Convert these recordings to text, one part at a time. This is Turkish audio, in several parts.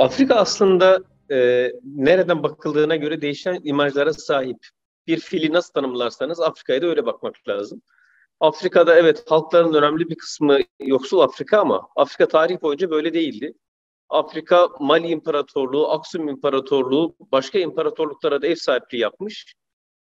Afrika aslında e, nereden bakıldığına göre değişen imajlara sahip. Bir fili nasıl tanımlarsanız Afrika'ya da öyle bakmak lazım. Afrika'da evet halkların önemli bir kısmı yoksul Afrika ama Afrika tarih boyunca böyle değildi. Afrika Mali İmparatorluğu, Aksum İmparatorluğu başka imparatorluklara da ev sahipliği yapmış.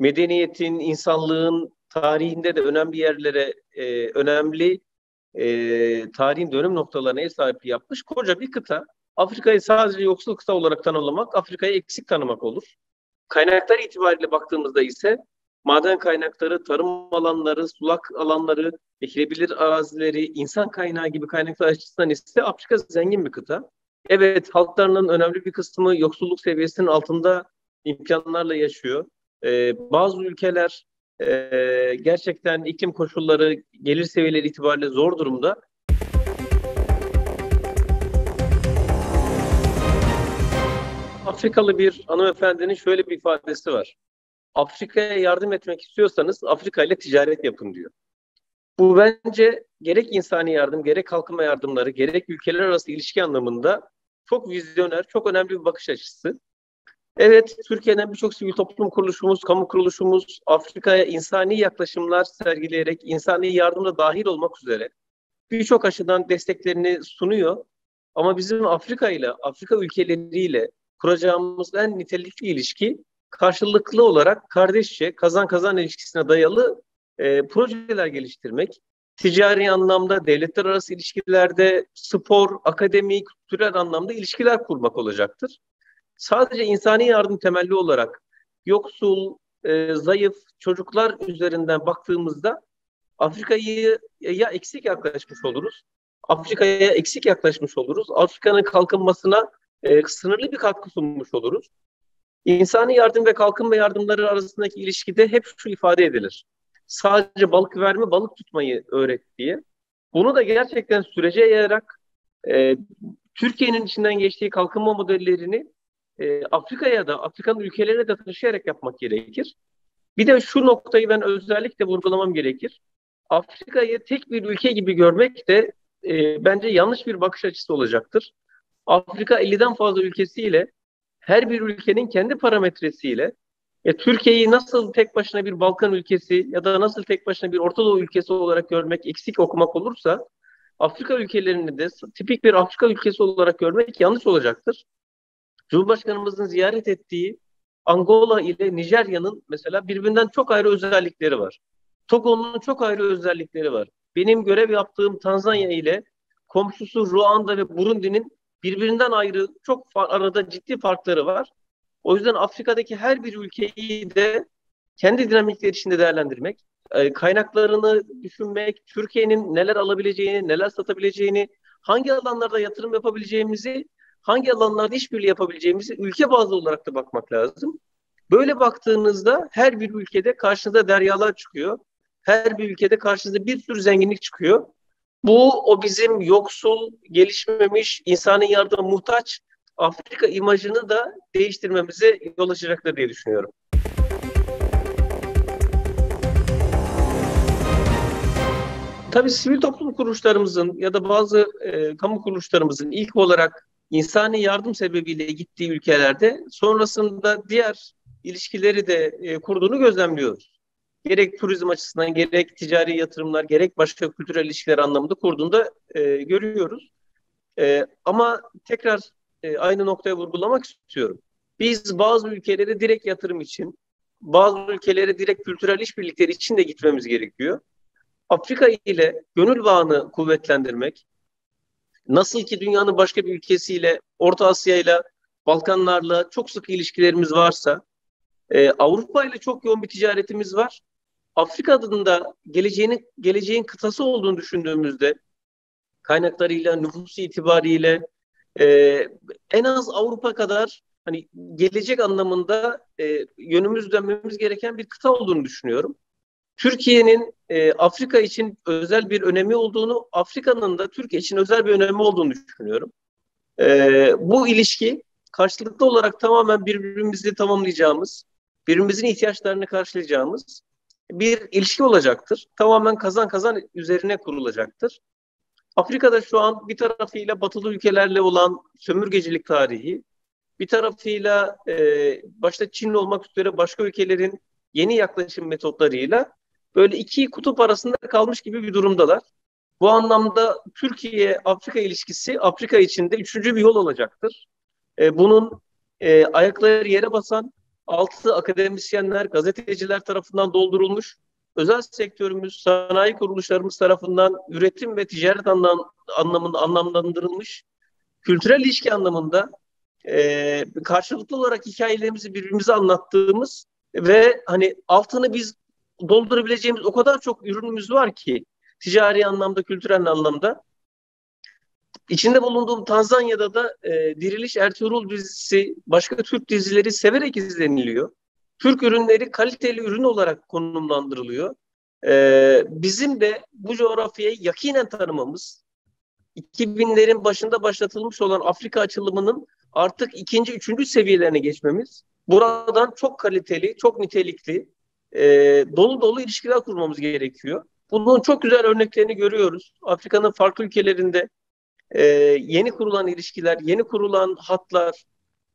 Medeniyetin, insanlığın tarihinde de önemli yerlere, e, önemli e, tarihin dönüm noktalarına ev sahipliği yapmış koca bir kıta. Afrika'yı sadece yoksul kıta olarak tanımlamak, Afrika'yı eksik tanımak olur. Kaynaklar itibariyle baktığımızda ise maden kaynakları, tarım alanları, sulak alanları, ekilebilir arazileri, insan kaynağı gibi kaynaklar açısından ise Afrika zengin bir kıta. Evet, halklarının önemli bir kısmı yoksulluk seviyesinin altında imkanlarla yaşıyor. Ee, bazı ülkeler e, gerçekten iklim koşulları, gelir seviyeleri itibariyle zor durumda. Afrikalı bir hanımefendinin şöyle bir ifadesi var. Afrika'ya yardım etmek istiyorsanız Afrika ile ticaret yapın diyor. Bu bence gerek insani yardım, gerek kalkınma yardımları, gerek ülkeler arası ilişki anlamında çok vizyoner, çok önemli bir bakış açısı. Evet, Türkiye'den birçok sivil toplum kuruluşumuz, kamu kuruluşumuz Afrika'ya insani yaklaşımlar sergileyerek, insani yardımda dahil olmak üzere birçok açıdan desteklerini sunuyor. Ama bizim Afrika ile, Afrika ülkeleriyle kuracağımız en nitelikli ilişki karşılıklı olarak kardeşçe kazan kazan ilişkisine dayalı e, projeler geliştirmek, ticari anlamda, devletler arası ilişkilerde, spor, akademik, kültürel anlamda ilişkiler kurmak olacaktır. Sadece insani yardım temelli olarak yoksul, e, zayıf çocuklar üzerinden baktığımızda Afrika'yı ya eksik yaklaşmış oluruz, Afrika'ya eksik yaklaşmış oluruz. Afrika'nın kalkınmasına e, sınırlı bir katkı sunmuş oluruz. İnsani yardım ve kalkınma yardımları arasındaki ilişkide hep şu ifade edilir. Sadece balık verme, balık tutmayı öğret diye. Bunu da gerçekten sürece yayarak e, Türkiye'nin içinden geçtiği kalkınma modellerini e, Afrika'ya da, Afrika'nın ülkelerine de taşıyarak yapmak gerekir. Bir de şu noktayı ben özellikle vurgulamam gerekir. Afrika'yı tek bir ülke gibi görmek de e, bence yanlış bir bakış açısı olacaktır. Afrika 50'den fazla ülkesiyle her bir ülkenin kendi parametresiyle e, Türkiye'yi nasıl tek başına bir Balkan ülkesi ya da nasıl tek başına bir Orta Doğu ülkesi olarak görmek, eksik okumak olursa Afrika ülkelerini de tipik bir Afrika ülkesi olarak görmek yanlış olacaktır. Cumhurbaşkanımızın ziyaret ettiği Angola ile Nijerya'nın mesela birbirinden çok ayrı özellikleri var. Togo'nun çok ayrı özellikleri var. Benim görev yaptığım Tanzanya ile komşusu Ruanda ve Burundi'nin birbirinden ayrı çok arada ciddi farkları var. O yüzden Afrika'daki her bir ülkeyi de kendi dinamikleri içinde değerlendirmek, e, kaynaklarını düşünmek, Türkiye'nin neler alabileceğini, neler satabileceğini, hangi alanlarda yatırım yapabileceğimizi, hangi alanlarda işbirliği yapabileceğimizi ülke bazlı olarak da bakmak lazım. Böyle baktığınızda her bir ülkede karşınıza deryalar çıkıyor. Her bir ülkede karşınıza bir sürü zenginlik çıkıyor. Bu o bizim yoksul, gelişmemiş, insanın yardıma muhtaç Afrika imajını da değiştirmemize yol açacaktır diye düşünüyorum. Tabii sivil toplum kuruluşlarımızın ya da bazı e, kamu kuruluşlarımızın ilk olarak insani yardım sebebiyle gittiği ülkelerde sonrasında diğer ilişkileri de e, kurduğunu gözlemliyoruz gerek turizm açısından gerek ticari yatırımlar gerek başka kültürel ilişkiler anlamında kurduğunda e, görüyoruz. E, ama tekrar e, aynı noktaya vurgulamak istiyorum. Biz bazı ülkelere direkt yatırım için, bazı ülkelere direkt kültürel işbirlikleri için de gitmemiz gerekiyor. Afrika ile gönül bağını kuvvetlendirmek, nasıl ki dünyanın başka bir ülkesiyle, Orta Asya ile, Balkanlarla çok sık ilişkilerimiz varsa, e, Avrupa ile çok yoğun bir ticaretimiz var. Afrika'nın da geleceğinin geleceğin kıtası olduğunu düşündüğümüzde kaynaklarıyla, nüfusu itibariyle e, en az Avrupa kadar hani gelecek anlamında e, yönümüz dönmemiz gereken bir kıta olduğunu düşünüyorum. Türkiye'nin e, Afrika için özel bir önemi olduğunu, Afrika'nın da Türkiye için özel bir önemi olduğunu düşünüyorum. E, bu ilişki karşılıklı olarak tamamen birbirimizi tamamlayacağımız, birbirimizin ihtiyaçlarını karşılayacağımız bir ilişki olacaktır. Tamamen kazan kazan üzerine kurulacaktır. Afrika'da şu an bir tarafıyla batılı ülkelerle olan sömürgecilik tarihi, bir tarafıyla e, başta Çinli olmak üzere başka ülkelerin yeni yaklaşım metotlarıyla böyle iki kutup arasında kalmış gibi bir durumdalar. Bu anlamda Türkiye-Afrika ilişkisi Afrika içinde üçüncü bir yol olacaktır. E, bunun e, ayakları yere basan altı akademisyenler, gazeteciler tarafından doldurulmuş. Özel sektörümüz, sanayi kuruluşlarımız tarafından üretim ve ticaret anlam, anlamında anlamlandırılmış. Kültürel ilişki anlamında e, karşılıklı olarak hikayelerimizi birbirimize anlattığımız ve hani altını biz doldurabileceğimiz o kadar çok ürünümüz var ki ticari anlamda, kültürel anlamda. İçinde bulunduğum Tanzanya'da da e, Diriliş Ertuğrul dizisi başka Türk dizileri severek izleniliyor. Türk ürünleri kaliteli ürün olarak konumlandırılıyor. E, bizim de bu coğrafyayı yakinen tanımamız, 2000'lerin başında başlatılmış olan Afrika açılımının artık ikinci, üçüncü seviyelerine geçmemiz, buradan çok kaliteli, çok nitelikli, e, dolu dolu ilişkiler kurmamız gerekiyor. Bunun çok güzel örneklerini görüyoruz. Afrika'nın farklı ülkelerinde e, yeni kurulan ilişkiler, yeni kurulan hatlar,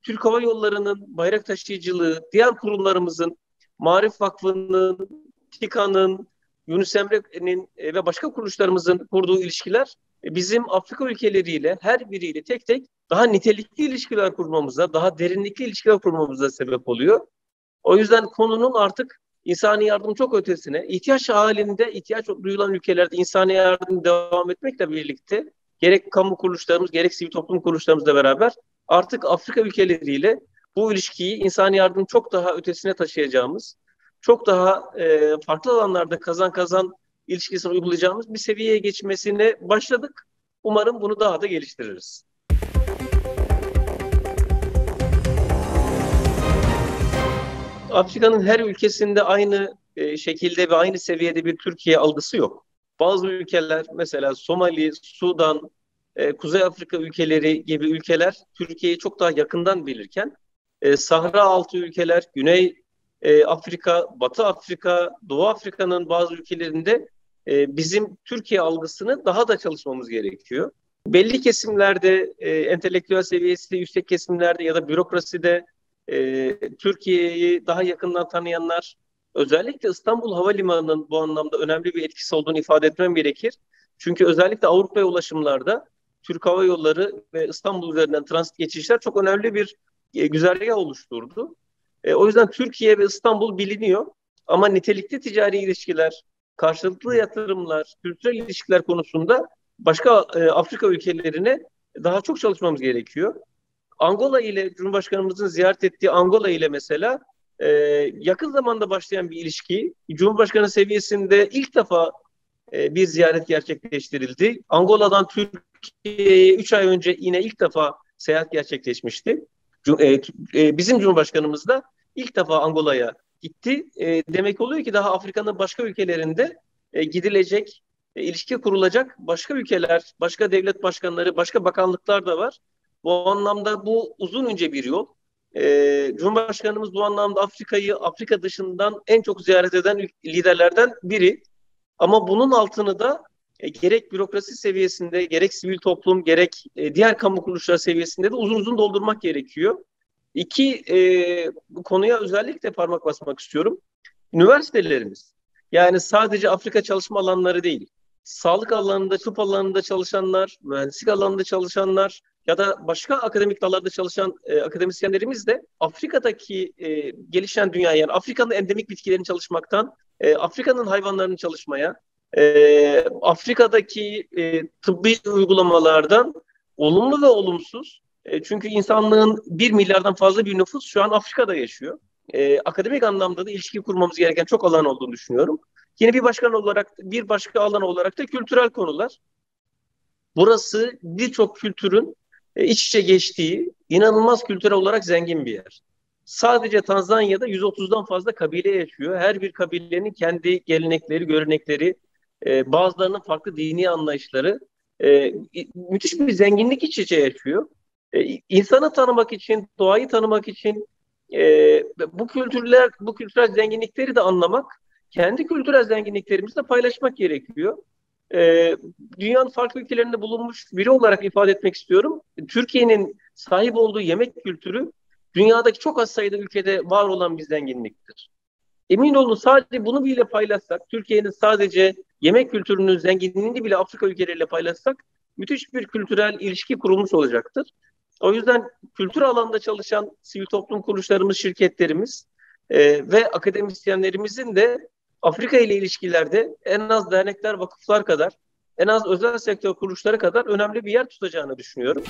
Türk Hava Yolları'nın bayrak taşıyıcılığı, diğer kurumlarımızın, Marif Vakfı'nın, TİKA'nın, Yunus Emre'nin e, ve başka kuruluşlarımızın kurduğu ilişkiler e, bizim Afrika ülkeleriyle her biriyle tek tek daha nitelikli ilişkiler kurmamıza, daha derinlikli ilişkiler kurmamıza sebep oluyor. O yüzden konunun artık insani yardım çok ötesine, ihtiyaç halinde ihtiyaç duyulan ülkelerde insani yardım devam etmekle birlikte gerek kamu kuruluşlarımız, gerek sivil toplum kuruluşlarımızla beraber artık Afrika ülkeleriyle bu ilişkiyi insani yardım çok daha ötesine taşıyacağımız, çok daha e, farklı alanlarda kazan kazan ilişkisini uygulayacağımız bir seviyeye geçmesine başladık. Umarım bunu daha da geliştiririz. Afrika'nın her ülkesinde aynı e, şekilde ve aynı seviyede bir Türkiye algısı yok. Bazı ülkeler mesela Somali, Sudan, e, Kuzey Afrika ülkeleri gibi ülkeler Türkiye'yi çok daha yakından bilirken e, Sahra altı ülkeler, Güney e, Afrika, Batı Afrika, Doğu Afrika'nın bazı ülkelerinde e, bizim Türkiye algısını daha da çalışmamız gerekiyor. Belli kesimlerde, e, entelektüel seviyesi yüksek kesimlerde ya da bürokraside e, Türkiye'yi daha yakından tanıyanlar, özellikle İstanbul Havalimanı'nın bu anlamda önemli bir etkisi olduğunu ifade etmem gerekir. Çünkü özellikle Avrupa'ya ulaşımlarda Türk Hava Yolları ve İstanbul üzerinden transit geçişler çok önemli bir e, güzergah oluşturdu. E, o yüzden Türkiye ve İstanbul biliniyor ama nitelikli ticari ilişkiler, karşılıklı yatırımlar, kültürel ilişkiler konusunda başka e, Afrika ülkelerine daha çok çalışmamız gerekiyor. Angola ile Cumhurbaşkanımızın ziyaret ettiği Angola ile mesela e, yakın zamanda başlayan bir ilişki Cumhurbaşkanı seviyesinde ilk defa e, bir ziyaret gerçekleştirildi. Angola'dan Türkiye'ye 3 ay önce yine ilk defa seyahat gerçekleşmişti. E, e, bizim Cumhurbaşkanımız da ilk defa Angola'ya gitti. E, demek oluyor ki daha Afrika'nın başka ülkelerinde e, gidilecek, e, ilişki kurulacak başka ülkeler, başka devlet başkanları, başka bakanlıklar da var. Bu anlamda bu uzun önce bir yol. Ee, Cumhurbaşkanımız bu anlamda Afrika'yı Afrika dışından en çok ziyaret eden liderlerden biri. Ama bunun altını da e, gerek bürokrasi seviyesinde, gerek sivil toplum, gerek e, diğer kamu kuruluşları seviyesinde de uzun uzun doldurmak gerekiyor. İki, e, bu konuya özellikle parmak basmak istiyorum. Üniversitelerimiz, yani sadece Afrika çalışma alanları değil, sağlık alanında, tıp alanında çalışanlar, mühendislik alanında çalışanlar, ya da başka akademik dallarda çalışan e, akademisyenlerimiz de Afrika'daki e, gelişen dünya yani Afrika'nın endemik bitkilerini çalışmaktan e, Afrika'nın hayvanlarını çalışmaya, e, Afrika'daki e, tıbbi uygulamalardan olumlu ve olumsuz e, çünkü insanlığın bir milyardan fazla bir nüfus şu an Afrika'da yaşıyor. E, akademik anlamda da ilişki kurmamız gereken çok alan olduğunu düşünüyorum. Yine bir başkan olarak, bir başka alan olarak da kültürel konular. Burası birçok kültürün iç içe geçtiği inanılmaz kültürel olarak zengin bir yer. Sadece Tanzanya'da 130'dan fazla kabile yaşıyor. Her bir kabilenin kendi gelenekleri, görenekleri, e, bazılarının farklı dini anlayışları, e, müthiş bir zenginlik iç içe yaşıyor. E, insanı tanımak için, doğayı tanımak için, e, bu kültürler, bu kültürel zenginlikleri de anlamak, kendi kültürel zenginliklerimizi de paylaşmak gerekiyor. E, dünyanın farklı ülkelerinde bulunmuş biri olarak ifade etmek istiyorum. Türkiye'nin sahip olduğu yemek kültürü dünyadaki çok az sayıda ülkede var olan bir zenginliktir. Emin olun sadece bunu bile paylaşsak, Türkiye'nin sadece yemek kültürünün zenginliğini bile Afrika ülkeleriyle paylaşsak müthiş bir kültürel ilişki kurulmuş olacaktır. O yüzden kültür alanında çalışan sivil toplum kuruluşlarımız, şirketlerimiz e, ve akademisyenlerimizin de Afrika ile ilişkilerde en az dernekler, vakıflar kadar, en az özel sektör kuruluşları kadar önemli bir yer tutacağını düşünüyorum.